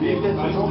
Weg der Saison